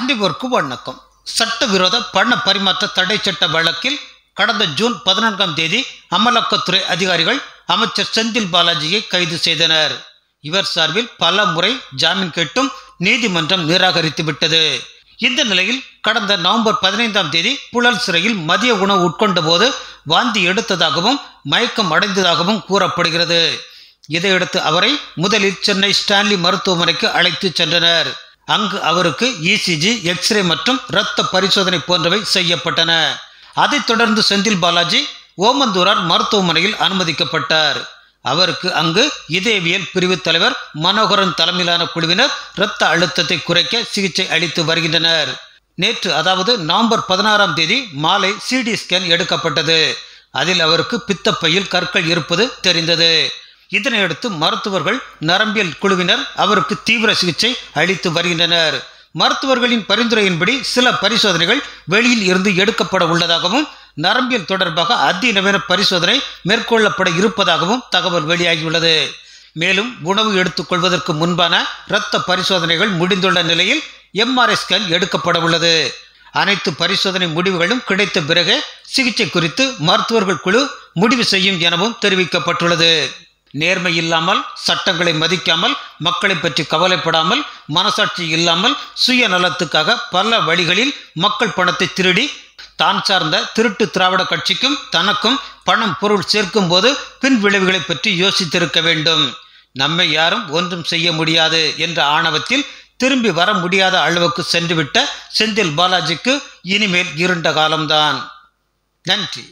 அன்றிவருக்கு வணக்கம். சட்டவிரோத பண பரிமாற்ற தடை சட்ட வழக்கில் கடந்த ஜூன் பதினான்காம் தேதி அமலாக்கத்துறை அதிகாரிகள் அமைச்சர் செந்தில் பாலாஜியை கைது செய்தனர். இவர் சார்பில் பல முறை ஜாமீன் கேட்டும் நீதிமன்றம் நிராகரித்து விட்டது. இந்த நிலையில் கடந்த நவம்பர் பதினைந்தாம் தேதி புழல் சிறையில் மதிய உணவு உட்கொண்ட போது வாந்தி எடுத்ததாகவும் மயக்கம் அடைந்ததாகவும் கூறப்படுகிறது. இதையடுத்து அவரை முதலில் சென்னை ஸ்டான்லி மருத்துவமனைக்கு அழைத்து சென்றனர். அங்கு அவருக்கு இசிஜி எக்ஸ்ரே மற்றும் இரத்த பரிசோதனை போன்றவை செய்யப்பட்டன. அதைத் தொடர்ந்து செந்தில் பாலாஜி ஓமந்தூரார் மருத்துவமனையில் அனுமதிக்கப்பட்டார். அவருக்கு அங்கு இதயவியல் பிரிவு தலைவர் மனோகரன் தலைமையிலான குழுவினர் இரத்த அழுத்தத்தை குறைக்க சிகிச்சை அளித்து வருகின்றனர். நேற்று அதாவது நவம்பர் பதினாறாம் தேதி மாலை சிடி ஸ்கேன் எடுக்கப்பட்டது. அதில் அவருக்கு பித்தப்பையில் கற்கள் இருப்பது தெரிந்தது. இதனையடுத்து மருத்துவர்கள் நரம்பியல் குழுவினர் அவருக்கு தீவிர சிகிச்சை அளித்து வருகின்றனர். மருத்துவர்களின் பரிந்துரையின்படி சில பரிசோதனைகள் வெளியில் இருந்து எடுக்கப்பட உள்ளதாகவும் நரம்பியல் தொடர்பாக அதிநவீன பரிசோதனை மேற்கொள்ளப்பட இருப்பதாகவும் தகவல் வெளியாகியுள்ளது. மேலும் உணவு எடுத்துக்கொள்வதற்கு முன்பான இரத்த பரிசோதனைகள் முடிந்துள்ள நிலையில் எம்ஆர்ஐ ஸ்கேன் எடுக்கப்பட உள்ளது. அனைத்து பரிசோதனை முடிவுகளும் கிடைத்த பிறகு சிகிச்சை குறித்து மருத்துவர்கள் குழு முடிவு செய்யும் எனவும் தெரிவிக்கப்பட்டுள்ளது. நேர்மை இல்லாமல் சட்டங்களை மதிக்காமல் மக்களை பற்றி கவலைப்படாமல் மனசாட்சி இல்லாமல் சுயநலத்துக்காக பல வழிகளில் மக்கள் பணத்தை திருடி தான் சார்ந்த திருட்டு திராவிட கட்சிக்கும் தனக்கும் பணம் பொருள் சேர்க்கும் போது பின் விளைவுகளை பற்றி யோசித்திருக்க வேண்டும். நம்மை யாரும் ஒன்றும் செய்ய முடியாது என்ற ஆணவத்தில் திரும்பி வர முடியாத அளவுக்கு சென்றுவிட்ட செந்தில் பாலாஜிக்கு இனிமேல் இருண்ட காலம்தான். நன்றி.